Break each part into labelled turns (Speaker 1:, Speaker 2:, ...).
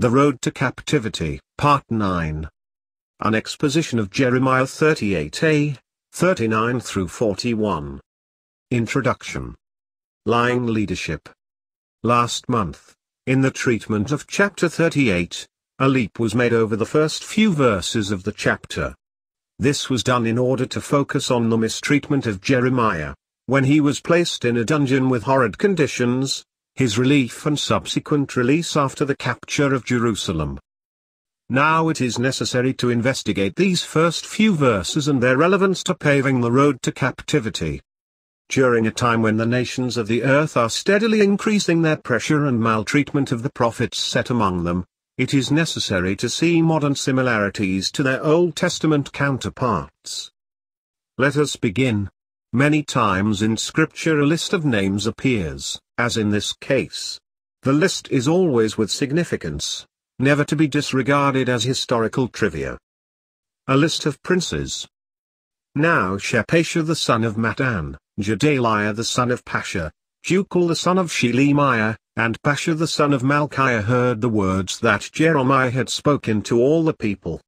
Speaker 1: The Road to Captivity, Part 9. An exposition of Jeremiah 38a, 39 through 41. Introduction. Lying Leadership. Last month, in the treatment of chapter 38, a leap was made over the first few verses of the chapter. This was done in order to focus on the mistreatment of Jeremiah, when he was placed in a dungeon with horrid conditions, his relief and subsequent release after the capture of Jerusalem. Now it is necessary to investigate these first few verses and their relevance to paving the road to captivity. During a time when the nations of the earth are steadily increasing their pressure and maltreatment of the prophets set among them, it is necessary to see modern similarities to their Old Testament counterparts. Let us begin. Many times in Scripture a list of names appears, as in this case. The list is always with significance, never to be disregarded as historical trivia. A list of princes. Now Shephatiah the son of Mattan, Gedaliah the son of Pashhur, Jucal the son of Shelemiah, and Pashhur the son of Malchiah heard the words that Jeremiah had spoken to all the people.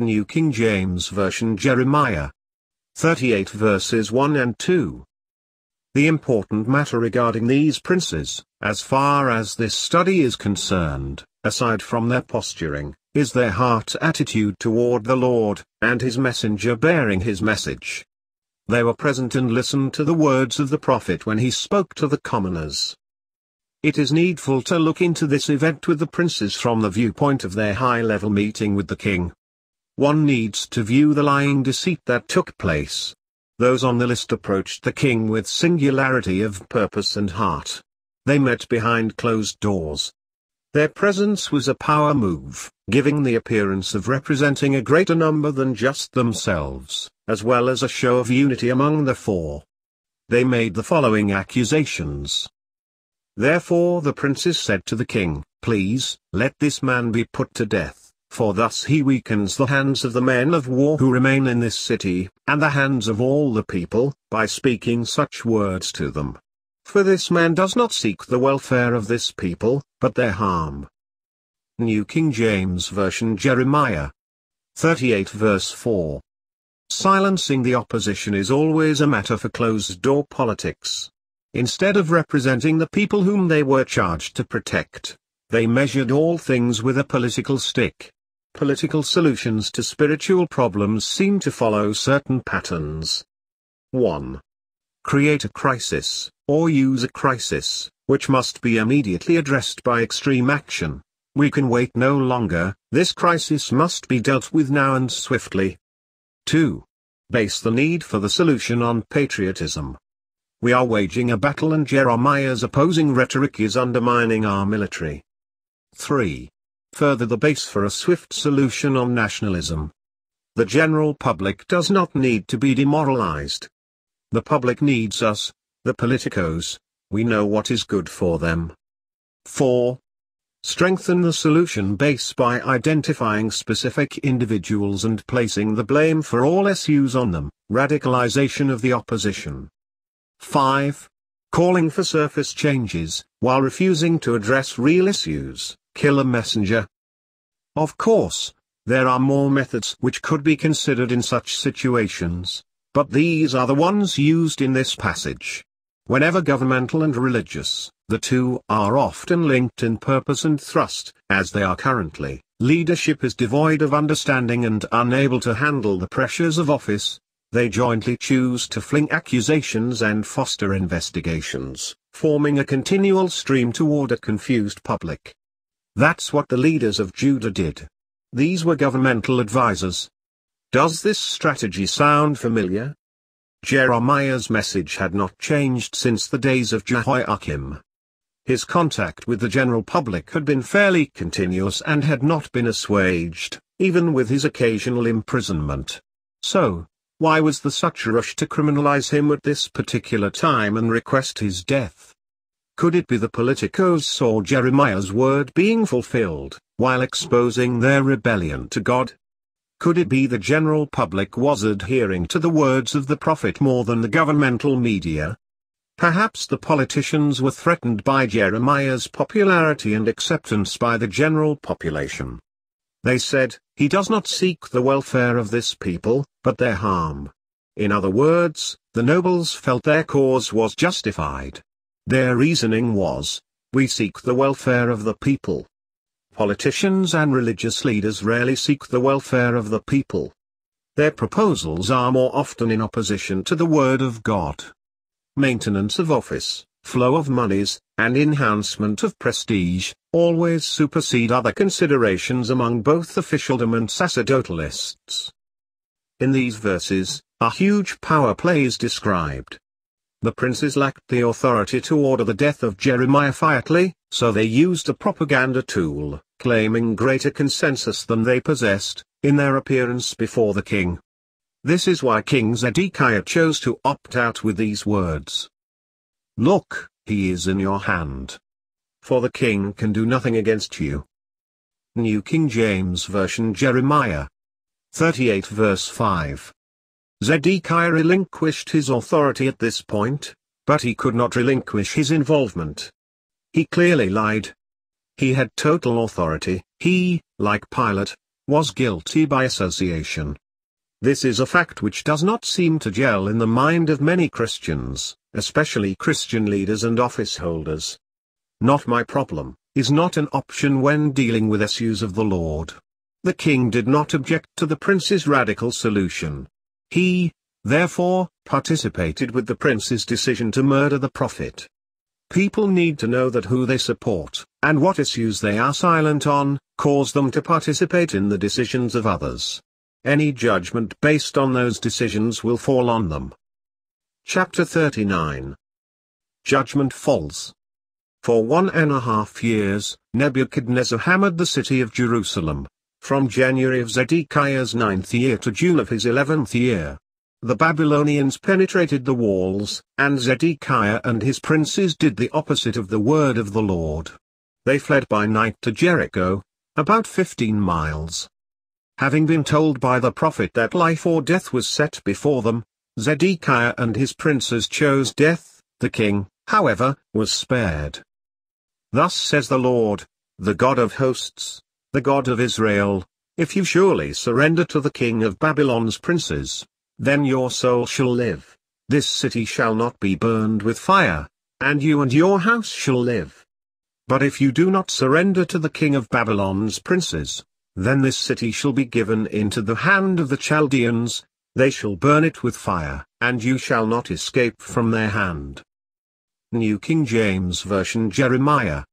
Speaker 1: New King James Version Jeremiah 38 verses 1 and 2. The important matter regarding these princes, as far as this study is concerned, aside from their posturing, is their heart attitude toward the Lord, and his messenger bearing his message. They were present and listened to the words of the prophet when he spoke to the commoners. It is needful to look into this event with the princes from the viewpoint of their high-level meeting with the king, one needs to view the lying deceit that took place. Those on the list approached the king with singularity of purpose and heart. They met behind closed doors. Their presence was a power move, giving the appearance of representing a greater number than just themselves, as well as a show of unity among the four. They made the following accusations. Therefore the princes said to the king, Please, let this man be put to death for thus he weakens the hands of the men of war who remain in this city, and the hands of all the people, by speaking such words to them. For this man does not seek the welfare of this people, but their harm. New King James Version Jeremiah 38 verse 4. Silencing the opposition is always a matter for closed-door politics. Instead of representing the people whom they were charged to protect, they measured all things with a political stick political solutions to spiritual problems seem to follow certain patterns. 1. Create a crisis, or use a crisis, which must be immediately addressed by extreme action. We can wait no longer, this crisis must be dealt with now and swiftly. 2. Base the need for the solution on patriotism. We are waging a battle and Jeremiah's opposing rhetoric is undermining our military. 3 further the base for a swift solution on nationalism. The general public does not need to be demoralized. The public needs us, the politicos, we know what is good for them. 4. Strengthen the solution base by identifying specific individuals and placing the blame for all issues on them, radicalization of the opposition. 5. Calling for surface changes, while refusing to address real issues kill a messenger. Of course, there are more methods which could be considered in such situations, but these are the ones used in this passage. Whenever governmental and religious, the two are often linked in purpose and thrust, as they are currently, leadership is devoid of understanding and unable to handle the pressures of office, they jointly choose to fling accusations and foster investigations, forming a continual stream toward a confused public. That's what the leaders of Judah did. These were governmental advisers. Does this strategy sound familiar? Jeremiah's message had not changed since the days of Jehoiakim. His contact with the general public had been fairly continuous and had not been assuaged, even with his occasional imprisonment. So, why was there such a rush to criminalize him at this particular time and request his death? Could it be the politicos saw Jeremiah's word being fulfilled, while exposing their rebellion to God? Could it be the general public was adhering to the words of the prophet more than the governmental media? Perhaps the politicians were threatened by Jeremiah's popularity and acceptance by the general population. They said, he does not seek the welfare of this people, but their harm. In other words, the nobles felt their cause was justified. Their reasoning was, we seek the welfare of the people. Politicians and religious leaders rarely seek the welfare of the people. Their proposals are more often in opposition to the Word of God maintenance of office, flow of monies, and enhancement of prestige, always supersede other considerations among both officialdom and sacerdotalists. In these verses, a huge power play is described. The princes lacked the authority to order the death of Jeremiah quietly, so they used a propaganda tool, claiming greater consensus than they possessed, in their appearance before the king. This is why King Zedekiah chose to opt out with these words. Look, he is in your hand. For the king can do nothing against you. New King James Version Jeremiah 38 verse 5. Zedekiah relinquished his authority at this point, but he could not relinquish his involvement. He clearly lied. He had total authority, he, like Pilate, was guilty by association. This is a fact which does not seem to gel in the mind of many Christians, especially Christian leaders and office holders. Not my problem, is not an option when dealing with issues of the Lord. The king did not object to the prince's radical solution. He, therefore, participated with the prince's decision to murder the prophet. People need to know that who they support, and what issues they are silent on, cause them to participate in the decisions of others. Any judgment based on those decisions will fall on them. Chapter 39 Judgment Falls For one and a half years, Nebuchadnezzar hammered the city of Jerusalem, from January of Zedekiah's ninth year to June of his eleventh year. The Babylonians penetrated the walls, and Zedekiah and his princes did the opposite of the word of the Lord. They fled by night to Jericho, about fifteen miles. Having been told by the prophet that life or death was set before them, Zedekiah and his princes chose death, the king, however, was spared. Thus says the Lord, the God of hosts, the God of Israel, if you surely surrender to the king of Babylon's princes, then your soul shall live, this city shall not be burned with fire, and you and your house shall live. But if you do not surrender to the king of Babylon's princes, then this city shall be given into the hand of the Chaldeans, they shall burn it with fire, and you shall not escape from their hand. New King James Version Jeremiah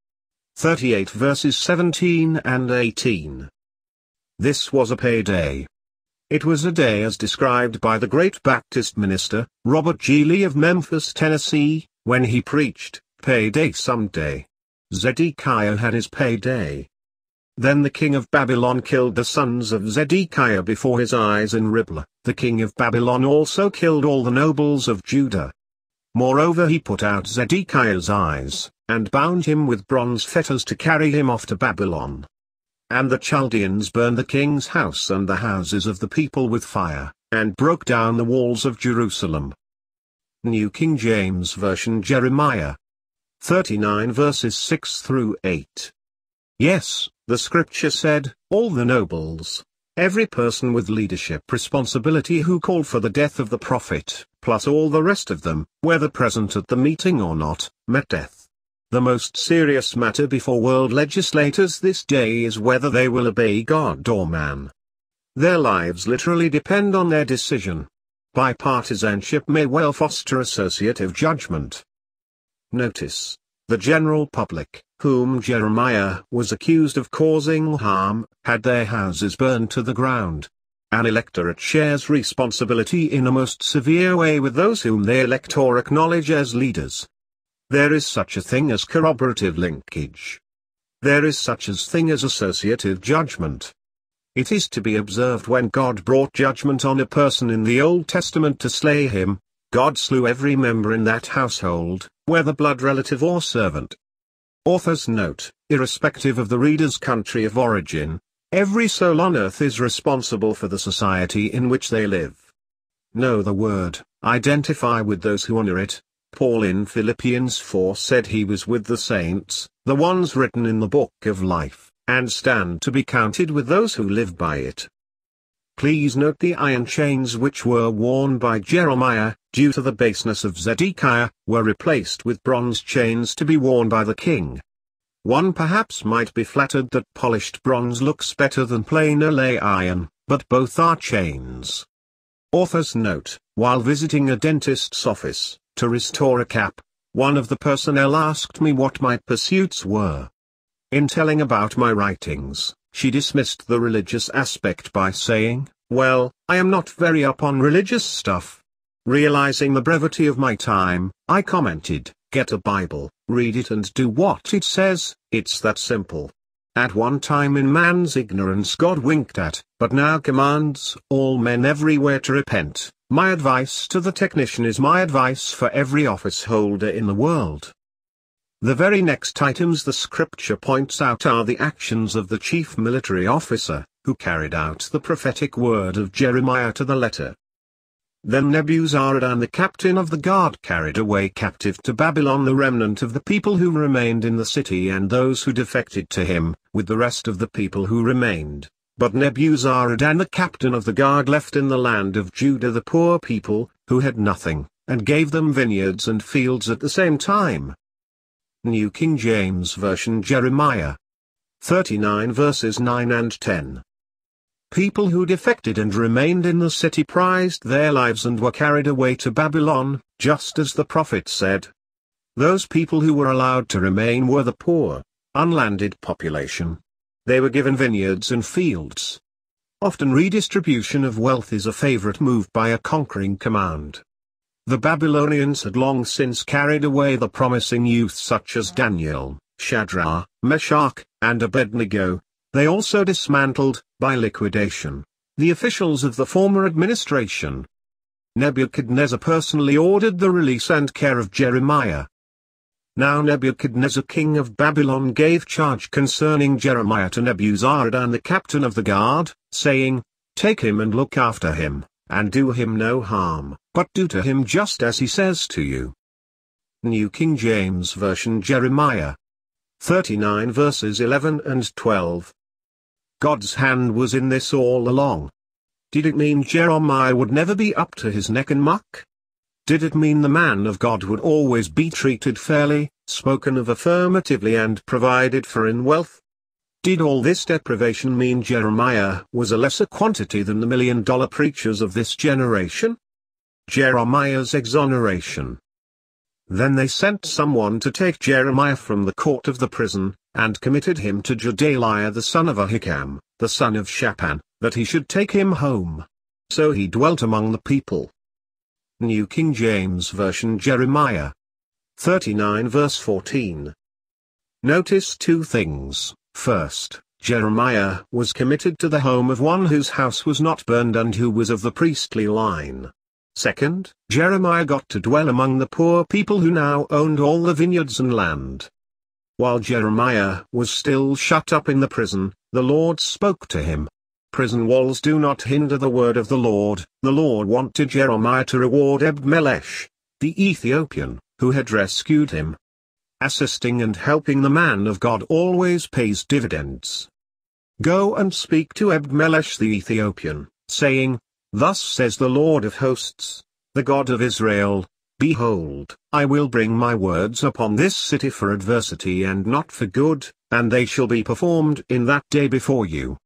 Speaker 1: 38 verses 17 and 18. This was a payday. It was a day as described by the great Baptist minister, Robert G. Lee of Memphis, Tennessee, when he preached, Payday Someday. Zedekiah had his payday. Then the king of Babylon killed the sons of Zedekiah before his eyes in Riblah. The king of Babylon also killed all the nobles of Judah. Moreover he put out Zedekiah's eyes, and bound him with bronze fetters to carry him off to Babylon. And the Chaldeans burned the king's house and the houses of the people with fire, and broke down the walls of Jerusalem. New King James Version Jeremiah 39 verses 6 through 8. Yes, the scripture said, all the nobles, every person with leadership responsibility who called for the death of the prophet, plus all the rest of them, whether present at the meeting or not, met death. The most serious matter before world legislators this day is whether they will obey God or man. Their lives literally depend on their decision. Bipartisanship may well foster associative judgment. Notice, the general public, whom Jeremiah was accused of causing harm, had their houses burned to the ground. An electorate shares responsibility in a most severe way with those whom they elect or acknowledge as leaders. There is such a thing as corroborative linkage. There is such a thing as associative judgment. It is to be observed when God brought judgment on a person in the Old Testament to slay him, God slew every member in that household, whether blood relative or servant. Author's note, irrespective of the reader's country of origin, every soul on earth is responsible for the society in which they live. Know the word, identify with those who honor it, Paul in Philippians 4 said he was with the saints, the ones written in the book of life, and stand to be counted with those who live by it. Please note the iron chains which were worn by Jeremiah, due to the baseness of Zedekiah, were replaced with bronze chains to be worn by the king. One perhaps might be flattered that polished bronze looks better than plain Alay iron, but both are chains. Author's note, while visiting a dentist's office, to restore a cap, one of the personnel asked me what my pursuits were. In telling about my writings, she dismissed the religious aspect by saying, well, I am not very up on religious stuff. Realizing the brevity of my time, I commented, get a Bible, read it and do what it says, it's that simple. At one time in man's ignorance God winked at, but now commands all men everywhere to repent. My advice to the technician is my advice for every office holder in the world. The very next items the scripture points out are the actions of the chief military officer, who carried out the prophetic word of Jeremiah to the letter. Then Nebuzaradan the captain of the guard carried away captive to Babylon the remnant of the people who remained in the city and those who defected to him, with the rest of the people who remained. But Nebuzaradan the captain of the guard left in the land of Judah the poor people, who had nothing, and gave them vineyards and fields at the same time. New King James Version Jeremiah 39 verses 9 and 10 People who defected and remained in the city prized their lives and were carried away to Babylon, just as the prophet said. Those people who were allowed to remain were the poor, unlanded population. They were given vineyards and fields. Often redistribution of wealth is a favorite move by a conquering command. The Babylonians had long since carried away the promising youth such as Daniel, Shadrach, Meshach, and Abednego, they also dismantled, by liquidation, the officials of the former administration. Nebuchadnezzar personally ordered the release and care of Jeremiah. Now Nebuchadnezzar king of Babylon gave charge concerning Jeremiah to Nebuzaradan the captain of the guard, saying, Take him and look after him, and do him no harm, but do to him just as he says to you. New King James Version Jeremiah 39 verses 11 and 12 God's hand was in this all along. Did it mean Jeremiah would never be up to his neck in muck? Did it mean the man of God would always be treated fairly, spoken of affirmatively and provided for in wealth? Did all this deprivation mean Jeremiah was a lesser quantity than the million-dollar preachers of this generation? Jeremiah's exoneration. Then they sent someone to take Jeremiah from the court of the prison, and committed him to Gedaliah the son of Ahikam, the son of Shaphan, that he should take him home. So he dwelt among the people. New King James Version Jeremiah 39 verse 14. Notice two things. First, Jeremiah was committed to the home of one whose house was not burned and who was of the priestly line. Second, Jeremiah got to dwell among the poor people who now owned all the vineyards and land. While Jeremiah was still shut up in the prison, the Lord spoke to him. Prison walls do not hinder the word of the Lord. The Lord wanted Jeremiah to reward Ebed-melech, the Ethiopian, who had rescued him. Assisting and helping the man of God always pays dividends. Go and speak to Ebed-melech the Ethiopian, saying, Thus says the Lord of hosts, the God of Israel, Behold, I will bring my words upon this city for adversity and not for good, and they shall be performed in that day before you.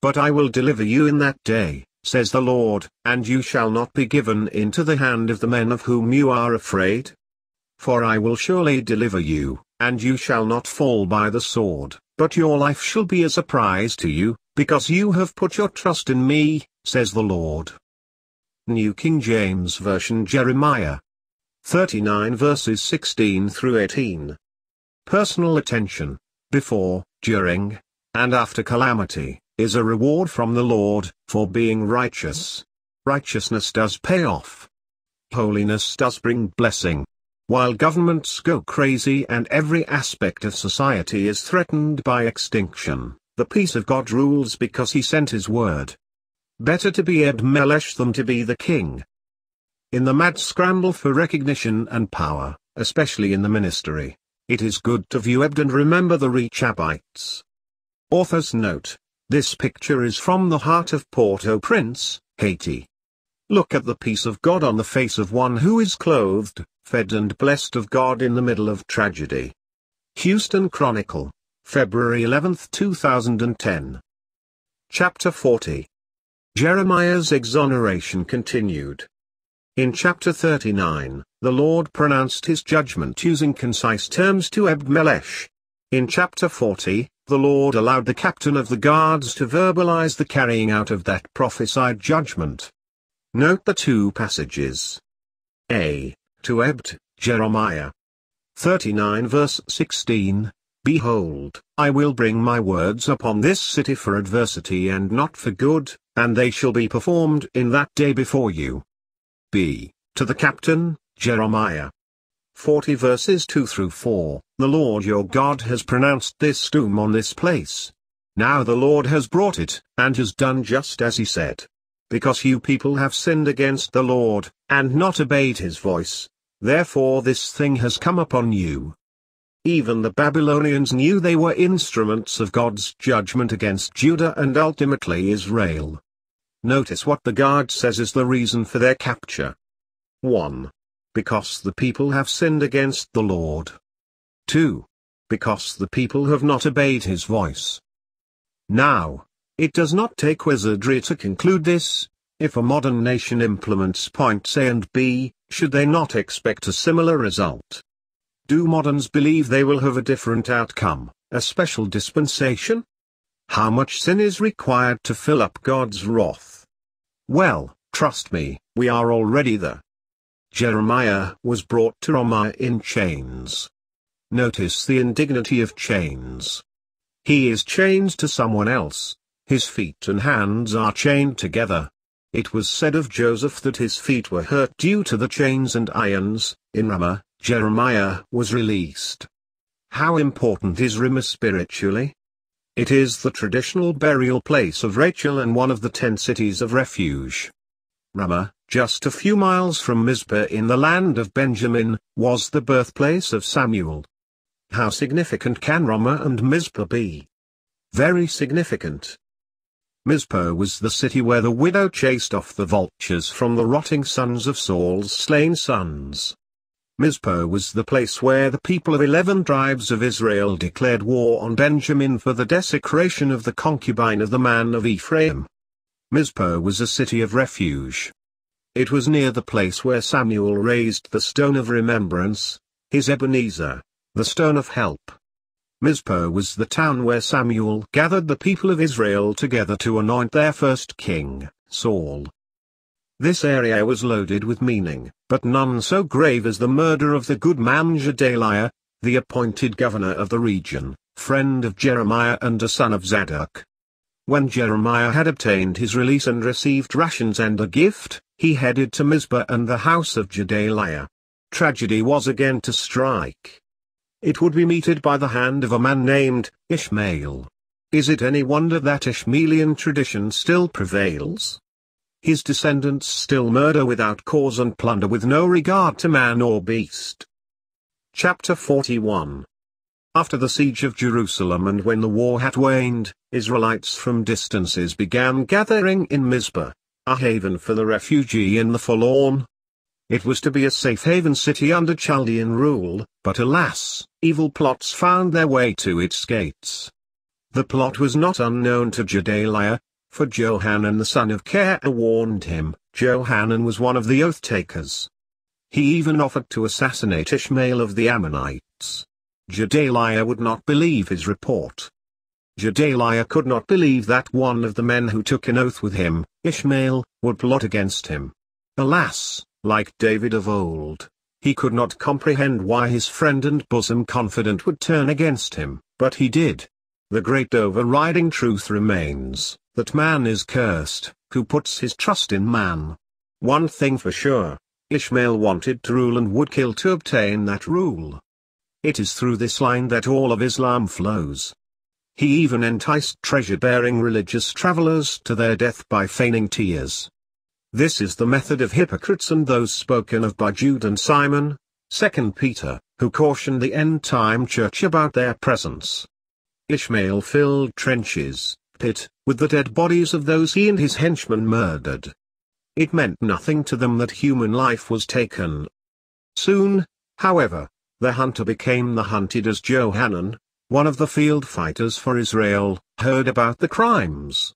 Speaker 1: But I will deliver you in that day, says the Lord, and you shall not be given into the hand of the men of whom you are afraid. For I will surely deliver you, and you shall not fall by the sword, but your life shall be a surprise to you, because you have put your trust in me, says the Lord. New King James Version Jeremiah 39 verses 16 through 18. Personal attention, before, during, and after calamity, is a reward from the Lord, for being righteous. Righteousness does pay off. Holiness does bring blessing. While governments go crazy and every aspect of society is threatened by extinction, the peace of God rules because he sent his word. Better to be Ebed-melech than to be the king. In the mad scramble for recognition and power, especially in the ministry, it is good to view Ebed and remember the Rechabites. Author's note. This picture is from the heart of Port-au-Prince, Haiti. Look at the peace of God on the face of one who is clothed, fed and blessed of God in the middle of tragedy. Houston Chronicle, February 11, 2010. Chapter 40 Jeremiah's exoneration continued. In chapter 39, the Lord pronounced his judgment using concise terms to Ebed-Melech. In chapter 40, the Lord allowed the captain of the guards to verbalize the carrying out of that prophesied judgment. Note the two passages. A. To Ebed, Jeremiah. 39 verse 16, Behold, I will bring my words upon this city for adversity and not for good, and they shall be performed in that day before you. B. To the captain, Jeremiah. 40 verses 2 through 4 The Lord your God has pronounced this doom on this place. Now the Lord has brought it, and has done just as he said. Because you people have sinned against the Lord, and not obeyed his voice, therefore this thing has come upon you. Even the Babylonians knew they were instruments of God's judgment against Judah and ultimately Israel. Notice what the guard says is the reason for their capture. 1. Because the people have sinned against the Lord. 2. Because the people have not obeyed his voice. Now, it does not take wizardry to conclude this, if a modern nation implements points A and B, should they not expect a similar result? Do moderns believe they will have a different outcome, a special dispensation? How much sin is required to fill up God's wrath? Well, trust me, we are already there. Jeremiah was brought to Ramah in chains. Notice the indignity of chains. He is chained to someone else, his feet and hands are chained together. It was said of Joseph that his feet were hurt due to the chains and irons, in Ramah, Jeremiah was released. How important is Ramah spiritually? It is the traditional burial place of Rachel and one of the ten cities of refuge. Ramah, just a few miles from Mizpah in the land of Benjamin, was the birthplace of Samuel. How significant can Ramah and Mizpah be? Very significant. Mizpah was the city where the widow chased off the vultures from the rotting sons of Saul's slain sons. Mizpah was the place where the people of eleven tribes of Israel declared war on Benjamin for the desecration of the concubine of the man of Ephraim. Mizpah was a city of refuge. It was near the place where Samuel raised the stone of remembrance, his Ebenezer, the stone of help. Mizpah was the town where Samuel gathered the people of Israel together to anoint their first king, Saul. This area was loaded with meaning, but none so grave as the murder of the good man Gedaliah, the appointed governor of the region, friend of Jeremiah and a son of Zadok. When Jeremiah had obtained his release and received rations and a gift, he headed to Mizpah and the house of Gedaliah. Tragedy was again to strike. It would be meted by the hand of a man named Ishmael. Is it any wonder that Ishmaelian tradition still prevails? His descendants still murder without cause and plunder with no regard to man or beast. Chapter 41 After the siege of Jerusalem and when the war had waned, Israelites from distances began gathering in Mizpah, a haven for the refugee and the forlorn. It was to be a safe haven city under Chaldean rule, but alas, evil plots found their way to its gates. The plot was not unknown to Gedaliah, for Johanan the son of Kareah warned him, Johanan was one of the oath-takers. He even offered to assassinate Ishmael of the Ammonites. Gedaliah would not believe his report. Gedaliah could not believe that one of the men who took an oath with him, Ishmael, would plot against him. Alas, like David of old, he could not comprehend why his friend and bosom confidant would turn against him, but he did. The great overriding truth remains that man is cursed, who puts his trust in man. One thing for sure, Ishmael wanted to rule and would kill to obtain that rule. It is through this line that all of Islam flows. He even enticed treasure-bearing religious travelers to their death by feigning tears. This is the method of hypocrites and those spoken of by Jude and Simon, 2 Peter, who cautioned the end-time church about their presence. Ishmael filled trenches, pit, with the dead bodies of those he and his henchmen murdered. It meant nothing to them that human life was taken. Soon, however, the hunter became the hunted as Johanan, one of the field fighters for Israel, heard about the crimes.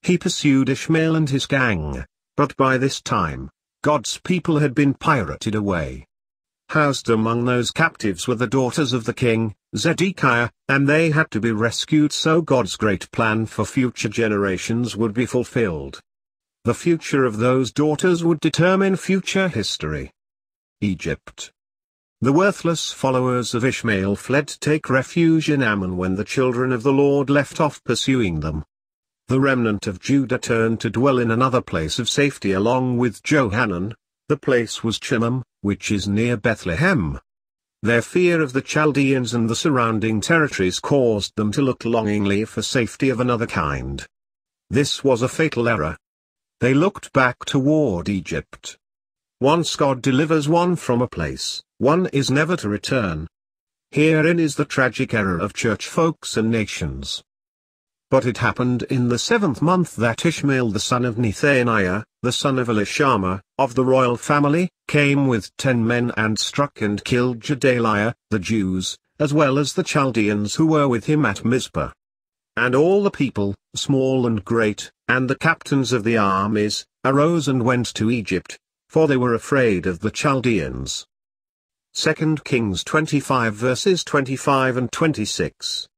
Speaker 1: He pursued Ishmael and his gang, but by this time, God's people had been pirated away. Housed among those captives were the daughters of the king, Zedekiah, and they had to be rescued so God's great plan for future generations would be fulfilled. The future of those daughters would determine future history. Egypt. The worthless followers of Ishmael fled to take refuge in Ammon when the children of the Lord left off pursuing them. The remnant of Judah turned to dwell in another place of safety along with Johanan, the place was Chimham, which is near Bethlehem. Their fear of the Chaldeans and the surrounding territories caused them to look longingly for safety of another kind. This was a fatal error. They looked back toward Egypt. Once God delivers one from a place, one is never to return. Herein is the tragic error of church folks and nations. But it happened in the seventh month that Ishmael the son of Nethaniah, the son of Elishama, of the royal family, came with ten men and struck and killed Gedaliah, the Jews, as well as the Chaldeans who were with him at Mizpah. And all the people, small and great, and the captains of the armies, arose and went to Egypt, for they were afraid of the Chaldeans. 2 Kings 25 verses 25 and 26.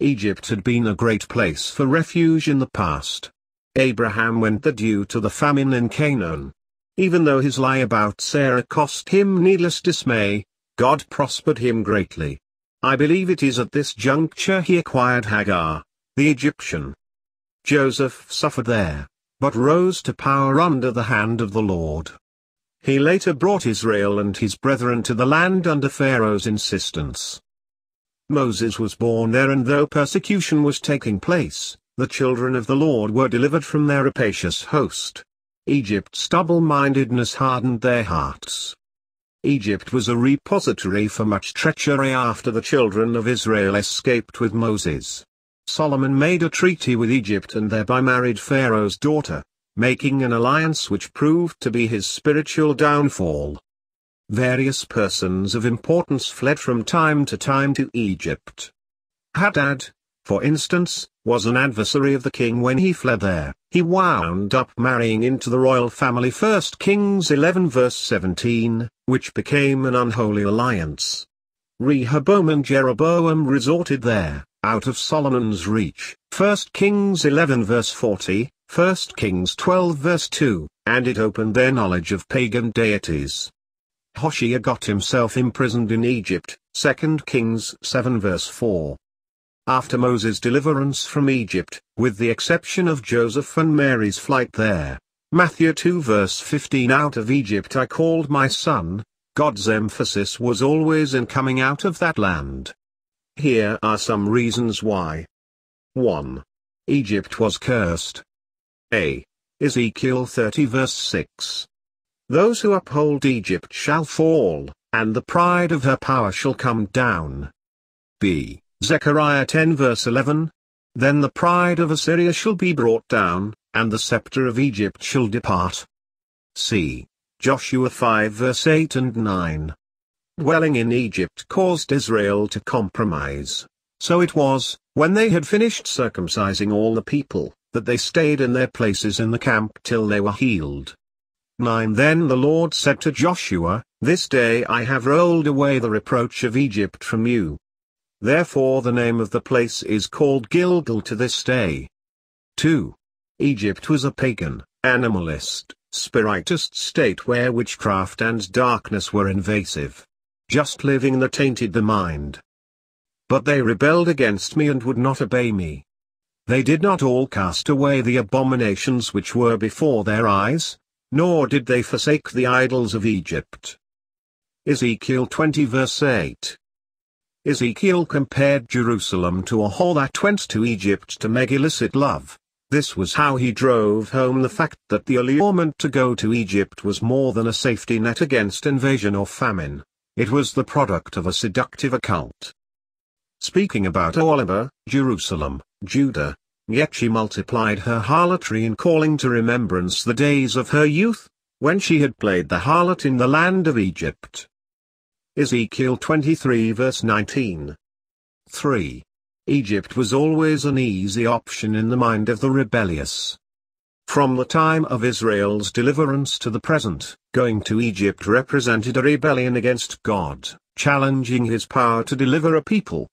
Speaker 1: Egypt had been a great place for refuge in the past. Abraham went there due to the famine in Canaan. Even though his lie about Sarah cost him needless dismay, God prospered him greatly. I believe it is at this juncture he acquired Hagar, the Egyptian. Joseph suffered there, but rose to power under the hand of the Lord. He later brought Israel and his brethren to the land under Pharaoh's insistence. Moses was born there and though persecution was taking place, the children of the Lord were delivered from their rapacious host. Egypt's double-mindedness hardened their hearts. Egypt was a repository for much treachery after the children of Israel escaped with Moses. Solomon made a treaty with Egypt and thereby married Pharaoh's daughter, making an alliance which proved to be his spiritual downfall. Various persons of importance fled from time to time to Egypt. Hadad, for instance, was an adversary of the king when he fled there. He wound up marrying into the royal family 1 Kings 11 verse 17, which became an unholy alliance. Rehoboam and Jeroboam resorted there, out of Solomon's reach. 1 Kings 11 verse 40, 1 Kings 12 verse 2, and it opened their knowledge of pagan deities. Hoshea got himself imprisoned in Egypt, 2 Kings 7 verse 4. After Moses' deliverance from Egypt, with the exception of Joseph and Mary's flight there, Matthew 2 verse 15 Out of Egypt I called my son, God's emphasis was always in coming out of that land. Here are some reasons why. 1. Egypt was cursed, a. Ezekiel 30 verse 6. Those who uphold Egypt shall fall, and the pride of her power shall come down. B. Zechariah 10 verse 11. Then the pride of Assyria shall be brought down, and the scepter of Egypt shall depart. C. Joshua 5 verse 8 and 9. Dwelling in Egypt caused Israel to compromise. So it was, when they had finished circumcising all the people, that they stayed in their places in the camp till they were healed. 9 Then the Lord said to Joshua, This day I have rolled away the reproach of Egypt from you. Therefore the name of the place is called Gilgal to this day. 2. Egypt was a pagan, animalist, spiritist state where witchcraft and darkness were invasive. Just living that tainted the mind. But they rebelled against me and would not obey me. They did not all cast away the abominations which were before their eyes, nor did they forsake the idols of Egypt. Ezekiel 20 verse 8 Ezekiel compared Jerusalem to a whore that went to Egypt to make illicit love. This was how he drove home the fact that the allurement to go to Egypt was more than a safety net against invasion or famine. It was the product of a seductive occult. Speaking about Oholibah, Jerusalem, Judah, yet she multiplied her harlotry in calling to remembrance the days of her youth, when she had played the harlot in the land of Egypt. Ezekiel 23 verse 19. 3. Egypt was always an easy option in the mind of the rebellious. From the time of Israel's deliverance to the present, going to Egypt represented a rebellion against God, challenging his power to deliver a people.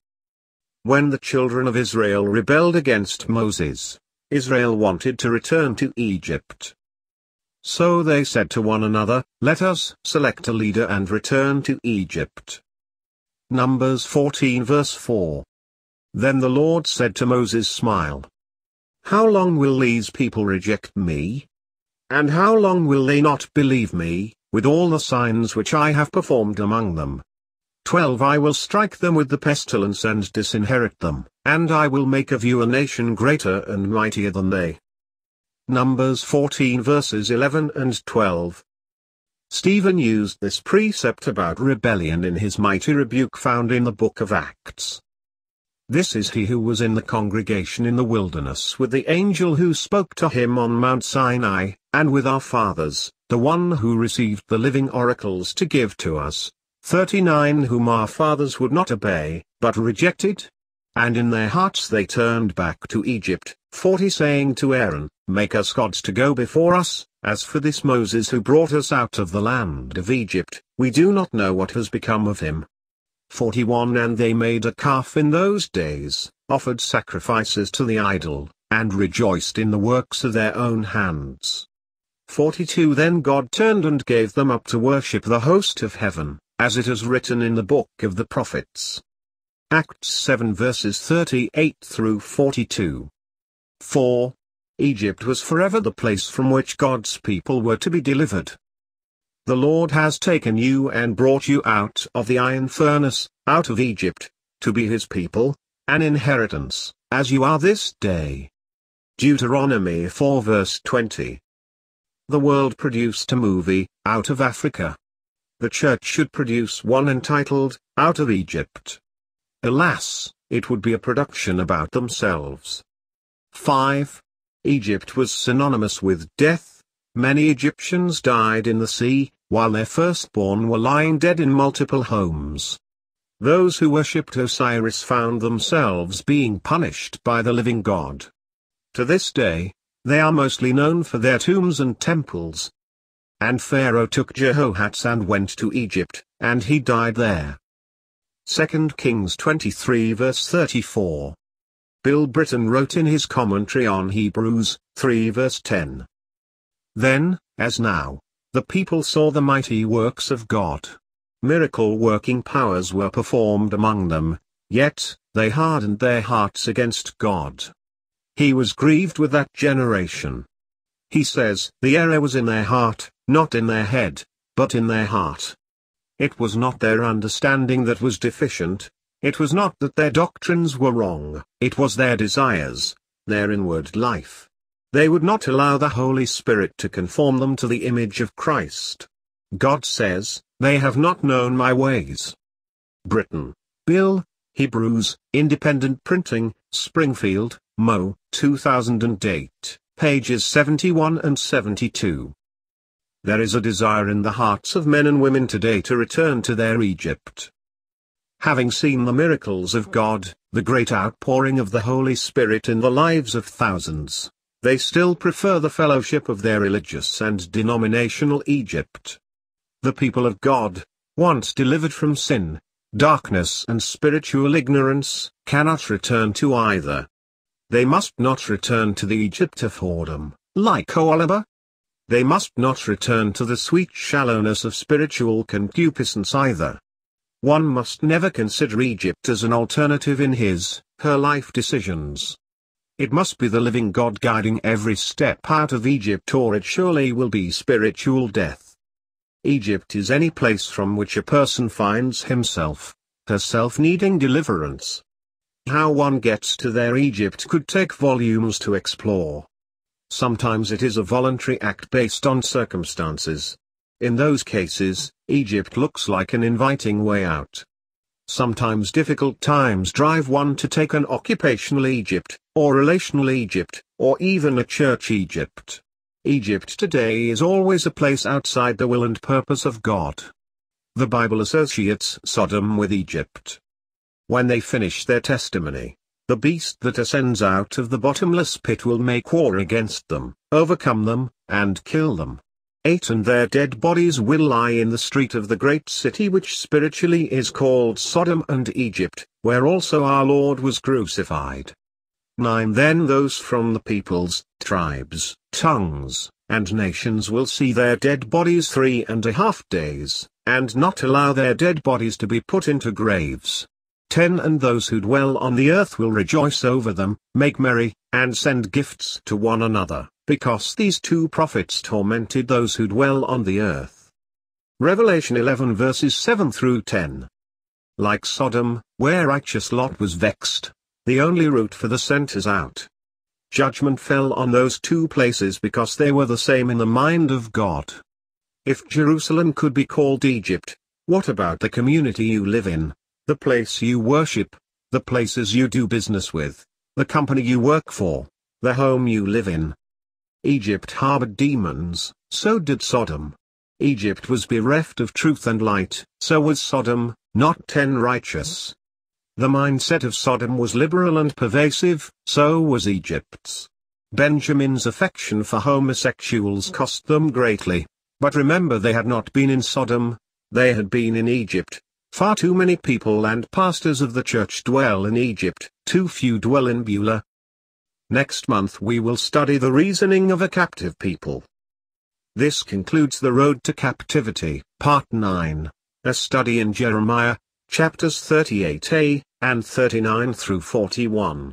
Speaker 1: When the children of Israel rebelled against Moses, Israel wanted to return to Egypt. So they said to one another, Let us select a leader and return to Egypt. Numbers 14 verse 4 then the Lord said to Moses Smile. How long will these people reject me? And how long will they not believe me, with all the signs which I have performed among them? 12 I will strike them with the pestilence and disinherit them, and I will make of you a nation greater and mightier than they. Numbers 14 verses 11 and 12. Stephen used this precept about rebellion in his mighty rebuke found in the book of Acts. This is he who was in the congregation in the wilderness with the angel who spoke to him on Mount Sinai, and with our fathers, the one who received the living oracles to give to us, 39 whom our fathers would not obey, but rejected. And in their hearts they turned back to Egypt, 40 saying to Aaron, Make us gods to go before us, as for this Moses who brought us out of the land of Egypt, we do not know what has become of him. 41 And they made a calf in those days, offered sacrifices to the idol, and rejoiced in the works of their own hands. 42 Then God turned and gave them up to worship the host of heaven, as it is written in the book of the prophets. Acts 7 verses 38 through 42. 4. Egypt was forever the place from which God's people were to be delivered. The Lord has taken you and brought you out of the iron furnace, out of Egypt, to be his people, an inheritance, as you are this day. Deuteronomy 4 verse 20. The world produced a movie, Out of Africa. The church should produce one entitled, Out of Egypt. Alas, it would be a production about themselves. 5. Egypt was synonymous with death, Many Egyptians died in the sea, while their firstborn were lying dead in multiple homes. Those who worshipped Osiris found themselves being punished by the living God. To this day, they are mostly known for their tombs and temples. And Pharaoh took Jehoahaz and went to Egypt, and he died there. 2 Kings 23 verse 34. Bill Britton wrote in his commentary on Hebrews 3 verse 10. Then, as now, the people saw the mighty works of God. Miracle-working powers were performed among them, yet, they hardened their hearts against God. He was grieved with that generation. He says, the error was in their heart, not in their head, but in their heart. It was not their understanding that was deficient, it was not that their doctrines were wrong, it was their desires, their inward life. They would not allow the Holy Spirit to conform them to the image of Christ. God says, They have not known my ways. Britton, Bill, Hebrews, Independent Printing, Springfield, Mo, 2008, pages 71 and 72. There is a desire in the hearts of men and women today to return to their Egypt. Having seen the miracles of God, the great outpouring of the Holy Spirit in the lives of thousands, they still prefer the fellowship of their religious and denominational Egypt. The people of God, once delivered from sin, darkness and spiritual ignorance, cannot return to either. They must not return to the Egypt of whoredom, like Oholibah. They must not return to the sweet shallowness of spiritual concupiscence either. One must never consider Egypt as an alternative in his, her life decisions. It must be the living God guiding every step out of Egypt or it surely will be spiritual death. Egypt is any place from which a person finds himself, herself needing deliverance. How one gets to their Egypt could take volumes to explore. Sometimes it is a voluntary act based on circumstances. In those cases, Egypt looks like an inviting way out. Sometimes difficult times drive one to take an occupational Egypt, or relational Egypt, or even a church Egypt. Egypt today is always a place outside the will and purpose of God. The Bible associates Sodom with Egypt. When they finish their testimony, the beast that ascends out of the bottomless pit will make war against them, overcome them, and kill them. Eight and their dead bodies will lie in the street of the great city which spiritually is called Sodom and Egypt, where also our Lord was crucified. 9 Then those from the peoples, tribes, tongues, and nations will see their dead bodies three and a half days, and not allow their dead bodies to be put into graves. 10 And those who dwell on the earth will rejoice over them, make merry, and send gifts to one another, because these two prophets tormented those who dwell on the earth. Revelation 11 verses 7 through 10. Like Sodom, where righteous Lot was vexed, the only route for the sent is out. Judgment fell on those two places because they were the same in the mind of God. If Jerusalem could be called Egypt, what about the community you live in? The place you worship, the places you do business with, the company you work for, the home you live in. Egypt harbored demons, so did Sodom. Egypt was bereft of truth and light, so was Sodom, not ten righteous. The mindset of Sodom was liberal and pervasive, so was Egypt's. Benjamin's affection for homosexuals cost them greatly. But remember they had not been in Sodom, they had been in Egypt, Far too many people and pastors of the church dwell in Egypt, too few dwell in Beulah. Next month we will study the reasoning of a captive people. This concludes The Road to Captivity, Part 9, a study in Jeremiah, chapters 38a and 39 through 41.